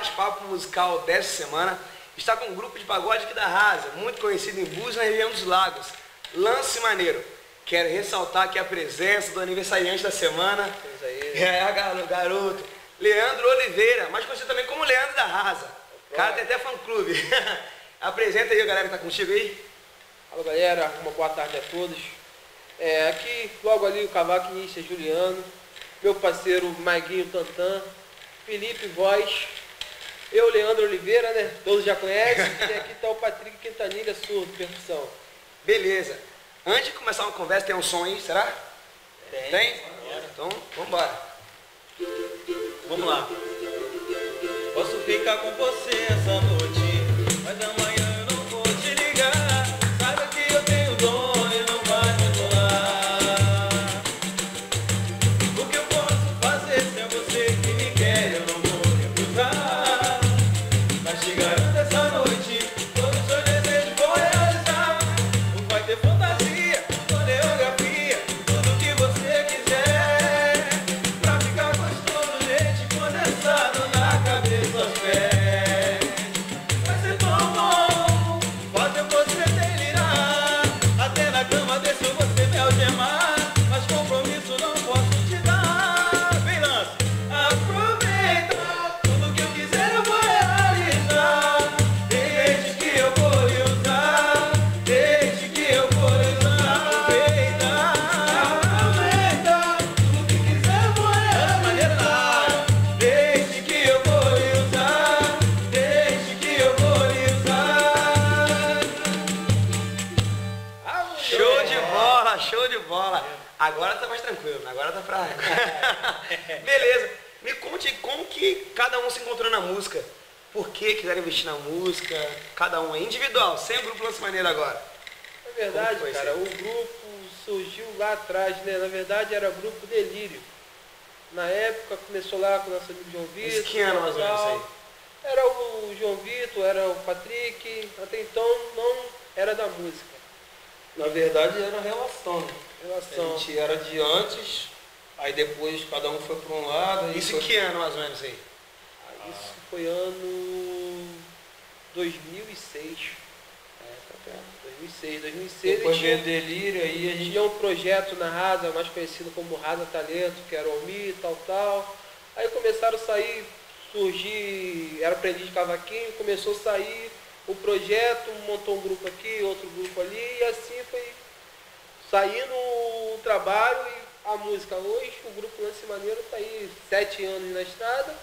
bate-papo musical dessa semana está com um grupo de pagode aqui da Rasa, muito conhecido em Búzios, na região dos Lagos. Lance Maneiro. Quero ressaltar aqui a presença do aniversariante da semana. É, garoto. Leandro Oliveira, mais conhecido também como Leandro da Rasa. O cara tem até fã-clube. Apresenta aí a galera que tá contigo aí. Fala galera, uma boa tarde a todos. É, aqui, logo ali, o cavaquinista Juliano, meu parceiro Maguinho Tantan, Felipe Voz, eu, Leandro Oliveira, né? Todos já conhecem. e aqui está o Patrick Quintanilha, surdo, percussão. Beleza. Antes de começar uma conversa, tem um som aí, será? Tem. Tem? Então, vamos embora. Vamos lá. Posso ficar com você essa noite, show de bola. Agora tá mais tranquilo, agora tá pra. Beleza. Me conte como que cada um se encontrou na música. Por que quiseram investir na música? Cada um é individual, sem o grupo Lance Maneiro agora. Na verdade, cara, isso o grupo surgiu lá atrás, né? Na verdade era o grupo Delírio. Na época começou lá com o nosso amigo João Vitor. Mas que ano mais ou menos isso Era o João Vitor, era o Patrick, até então não era da música. Na verdade era relação. né? Relação. A gente era de antes, aí depois cada um foi para um lado. Isso foi... que ano mais ou menos aí? Isso foi ano 2006. É, tá perto. 2006, 2006 Depois tinha, veio delírio, aí a gente tinha um projeto na Rasa, mais conhecido como Rasa Talento, que era o Almir, tal, tal. Aí começaram a sair, surgir, era aprendiz de cavaquinho, começou a sair o projeto, montou um grupo aqui, outro grupo ali, e assim foi saindo o trabalho e a música. Hoje o grupo Lance Maneiro está aí sete anos na estrada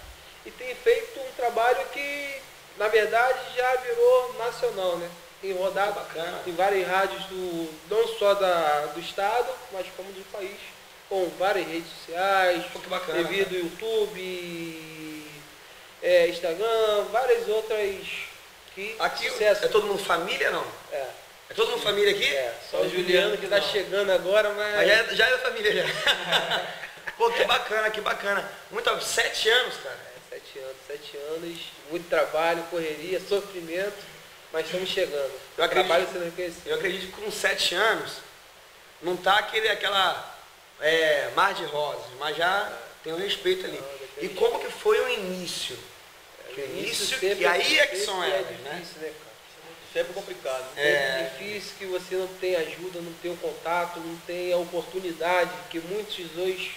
e tem feito um trabalho que, na verdade, já virou nacional, né? Tem rodado Bacana. em várias rádios do, não só da, do estado, mas como do país, com várias redes sociais, Pô, devido YouTube, é, Instagram, várias outras que Aqui sucesso. é todo mundo família não? É, É todo mundo família aqui? é, só o Juliano que está chegando agora, mas, Mas já, é- já é família já. Pô, que bacana, que bacana. Muito sete anos, cara. É, sete anos, sete anos, muito trabalho, correria, sofrimento, mas estamos chegando. Eu acredito- trabalho sendo reconhecido. Eu acredito que com sete anos não tá aquele, aquela é, mar de rosas, mas já tem um respeito ali. Não, E como que foi o início? Que O início, sempre- que aí é que são elas, é né? difícil, né? Sempre complicado. É. É difícil que você não tem ajuda, não tem o contato, não tem a oportunidade que muitos hoje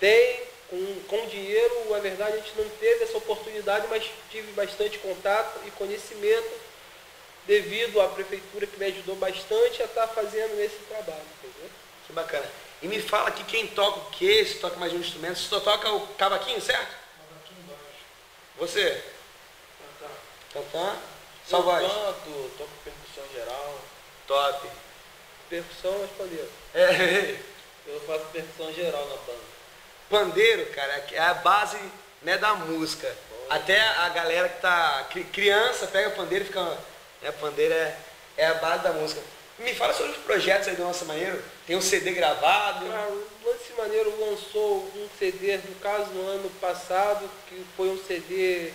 têm com, com dinheiro. Na verdade, a gente não teve essa oportunidade, mas tive bastante contato e conhecimento devido à prefeitura que me ajudou bastante a estar fazendo esse trabalho, entendeu? Que bacana. E me fala aqui quem toca o quê, se toca mais um instrumento, se toca o cavaquinho, certo? Você? Tantã? Só voz. Eu canto, toco percussão geral. Top. Percussão, mas pandeiro. É, Eu faço percussão geral na banda. pandeiro, cara, é a base né, da música. Até a galera que tá cri- criança pega pandeiro e fica. Né, pandeiro é, é a base da música. Me fala sobre os projetos aí do Nossa Maneiro. Tem um CD gravado. Cara, o Lance Maneiro lançou um CD, no caso no ano passado, que foi um CD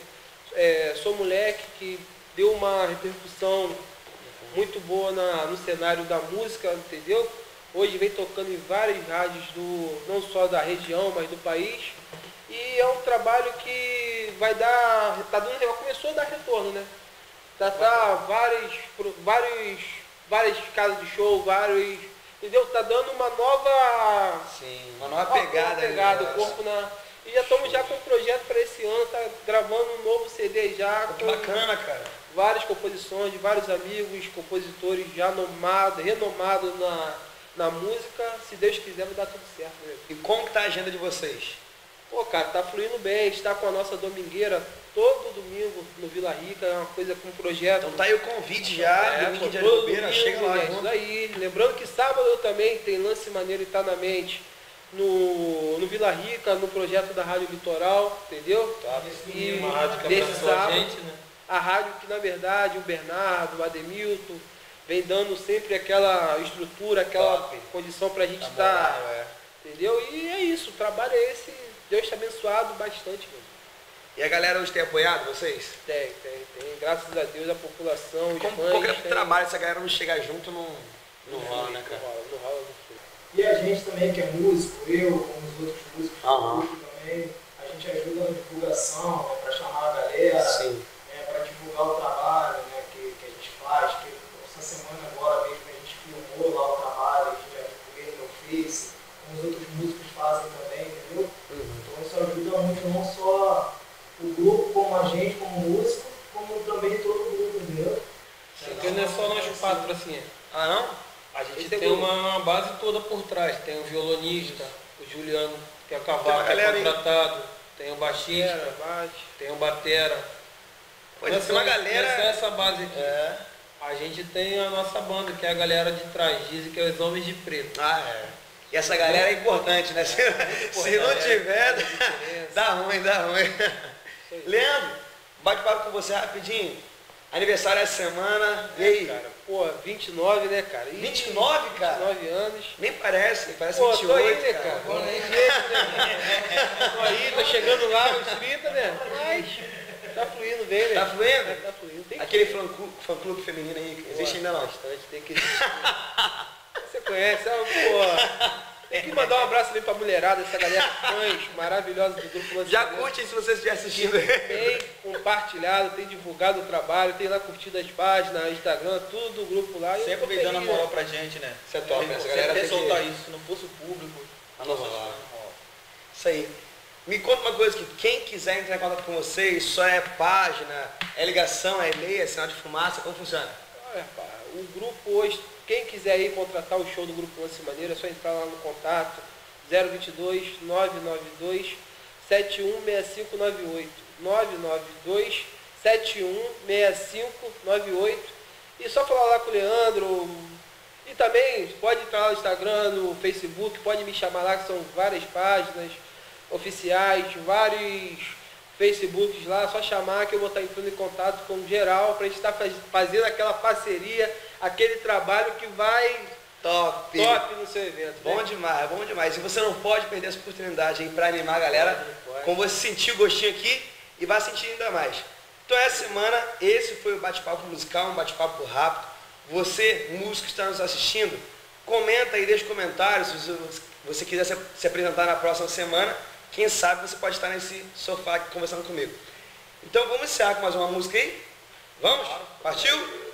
é, Sou Moleque, que deu uma repercussão muito boa na- no cenário da música, entendeu? Hoje vem tocando em várias rádios, do, não só da região, mas do país. E é um trabalho que vai dar. Tá dando, começou a dar retorno, né? Tá, tá vários, vários, várias casas de show, vários. Entendeu? Tá dando uma nova. Sim, uma nova pegada. uma pegada, né? o corpo na. E já estamos já com um projeto para esse ano, tá gravando um novo CD já, Que bacana, cara. várias composições de vários amigos, compositores já nomados, renomados na, na música. Se Deus quiser vai dar tudo certo, né? E como que tá a agenda de vocês? Pô, cara, tá fluindo bem, está com a nossa domingueira todo domingo no Vila Rica, é uma coisa com um projeto. Então tá aí o convite já, É, domingo pô, de domingo, chega lá é isso aí. Lembrando que sábado também tem lance maneiro e tá na mente no, no Vila Rica, no projeto da Rádio Litoral, entendeu? E Uma rádio que nesse abraçou a sábado, gente, né? a rádio que na verdade o Bernardo, o Ademilton, vem dando sempre aquela estrutura, aquela Top. condição pra gente Tá estar. moral, é. Entendeu? E é isso, o trabalho é esse. Deus te abençoado bastante, mano. E a galera hoje tem apoiado vocês? Tem, tem, tem. Graças a Deus a população, os Como fãs. qualquer tem- trabalho, se a galera não chegar junto, não, não rola, né, Não cara? rola, não rola, não flui. E a gente também, que é músico, eu, como os outros músicos grupo também, a gente ajuda na divulgação, né, para chamar a galera, Sim. né, para divulgar o trabalho né, que, que a gente faz, que essa semana agora mesmo a gente filmou lá o trabalho, a gente já divulguei no Face, como os outros músicos fazem também, entendeu? Então isso ajuda muito não só o grupo, como a gente, como músico, como também todo o grupo, entendeu? Porque não é só nós quatro assim. Ah, não? A gente Esse é tem o- uma base toda por trás. Tem o violonista, o Juliano, que é uma cavalo, que galera é aí. contratado. Tem o baixista, Era, bate. tem o batera. É, é tem uma só- não é galera. essa base aqui. É. A gente tem a nossa banda, que é a galera de trás. Dizem que é os homens de preto. Ah, é. E essa galera é importante, né? Se, se não tiver, dá, dá ruim, dá ruim. Leandro, bate papo com você rapidinho. Aniversário essa semana. E aí? Cara, pô, 29, né, cara? Ih, 29, cara? 29 anos. Nem parece, parece Pô, 28. tô aí, né, cara. aí, né? Tô aí, tô chegando lá nos 30, né? Mas tá fluindo bem, né? Tá fluindo? Tá fluindo. Tem que Aquele fã clube, fã clube feminino aí, existe ainda não? Bastante, tem que existir. Você conhece, ah, pô. Tem que mandar um abraço ali pra mulherada, essa galera fãs maravilhosa do grupo Lance Já curte se você estiver assistindo. Tem compartilhado, tem divulgado o trabalho, tem lá curtido as páginas, Instagram, tudo do grupo lá. Sempre vem dando a moral pra gente, né? Isso é top, né? Essa galera tem ressaltar que- isso, se não fosse o público. Ah, não rolar. Isso aí. Me conta uma coisa que quem quiser entrar em contato com vocês, só é página, é ligação, é e-mail, é sinal de fumaça, como funciona? Olha, pá, o grupo hoje, quem quiser aí contratar o show do Grupo Lance Maneiro, é só entrar lá no contato 022 992 716598 992 716598 e só falar lá com o Leandro. E também pode entrar lá no Instagram, no Facebook, pode me chamar lá que são várias páginas oficiais, vários Facebooks lá, só chamar que eu vou estar entrando em contato com geral para a gente estar faz- fazendo aquela parceria, aquele trabalho que vai Top! top no seu evento. Bom né? demais, bom demais. E você não pode perder essa oportunidade aí para animar a galera, como você sentiu o gostinho aqui e vai sentir ainda mais. Então essa semana, esse foi o bate-papo musical, um bate-papo rápido. Você, músico que está nos assistindo, comenta aí, deixa comentários, se você- quiser se, se apresentar na próxima semana, quem sabe você pode estar nesse sofá aqui conversando comigo. Então vamos encerrar com mais uma música aí? Vamos? Partiu?